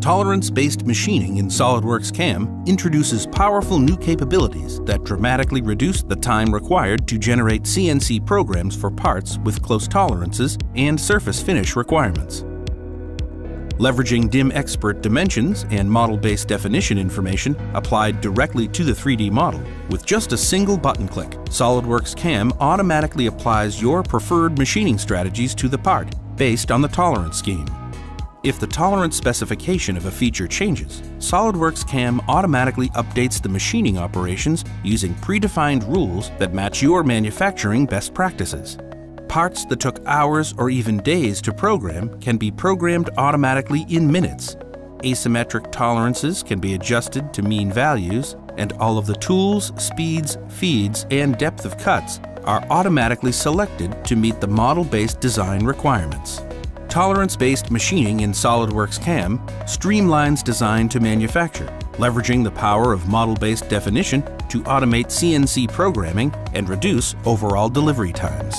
Tolerance-based machining in SOLIDWORKS CAM introduces powerful new capabilities that dramatically reduce the time required to generate CNC programs for parts with close tolerances and surface finish requirements. Leveraging DimXpert dimensions and model-based definition information applied directly to the 3D model, with just a single button click, SOLIDWORKS CAM automatically applies your preferred machining strategies to the part based on the tolerance scheme. If the tolerance specification of a feature changes, SOLIDWORKS CAM automatically updates the machining operations using predefined rules that match your manufacturing best practices. Parts that took hours or even days to program can be programmed automatically in minutes. Asymmetric tolerances can be adjusted to mean values, and all of the tools, speeds, feeds, and depth of cuts are automatically selected to meet the model-based design requirements. Tolerance-based machining in SOLIDWORKS CAM streamlines design to manufacture, leveraging the power of model-based definition to automate CNC programming and reduce overall delivery times.